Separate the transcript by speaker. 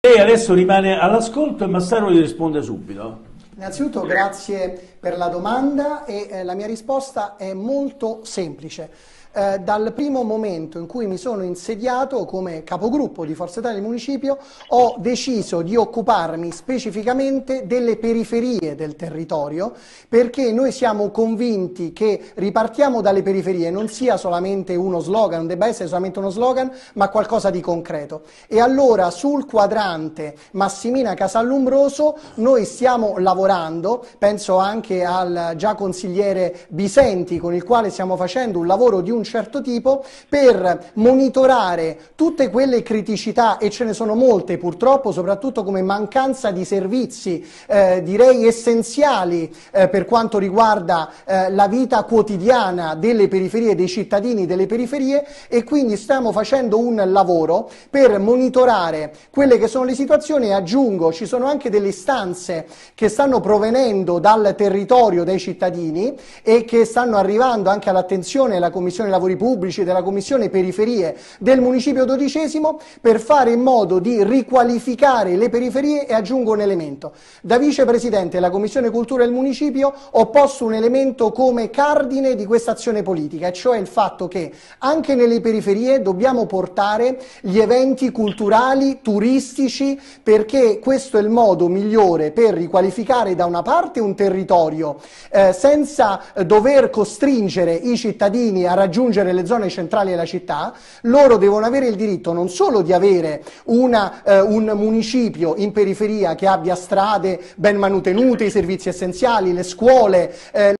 Speaker 1: Lei adesso rimane all'ascolto e Massaro gli risponde subito.
Speaker 2: Innanzitutto grazie per la domanda e eh, la mia risposta è molto semplice. Eh, dal primo momento in cui mi sono insediato come capogruppo di Forza Italia del municipio ho deciso di occuparmi specificamente delle periferie del territorio perché noi siamo convinti che ripartiamo dalle periferie non sia solamente uno slogan, non debba essere solamente uno slogan, ma qualcosa di concreto. E allora sul quadrante Massimina Casallumbroso noi stiamo lavorando, penso anche al già consigliere Bisenti con il quale stiamo facendo un lavoro di un certo tipo per monitorare tutte quelle criticità, e ce ne sono molte purtroppo, soprattutto come mancanza di servizi, eh, direi essenziali eh, per quanto riguarda eh, la vita quotidiana delle periferie, dei cittadini delle periferie e quindi stiamo facendo un lavoro per monitorare quelle che sono le situazioni. E aggiungo, ci sono anche delle istanze che stanno provenendo dal territorio dei cittadini e che stanno arrivando anche all'attenzione della Commissione Lavori Pubblici, della Commissione Periferie del Municipio dodicesimo per fare in modo di riqualificare le periferie e aggiungo un elemento. Da vicepresidente della Commissione Cultura del Municipio ho posto un elemento come cardine di questa azione politica, cioè il fatto che anche nelle periferie dobbiamo portare gli eventi culturali, turistici, perché questo è il modo migliore per riqualificare da una parte un territorio eh, senza dover costringere i cittadini a raggiungere le zone centrali della città, loro devono avere il diritto non solo di avere una, eh, un municipio in periferia che abbia strade ben manutenute, i servizi essenziali, le scuole, eh,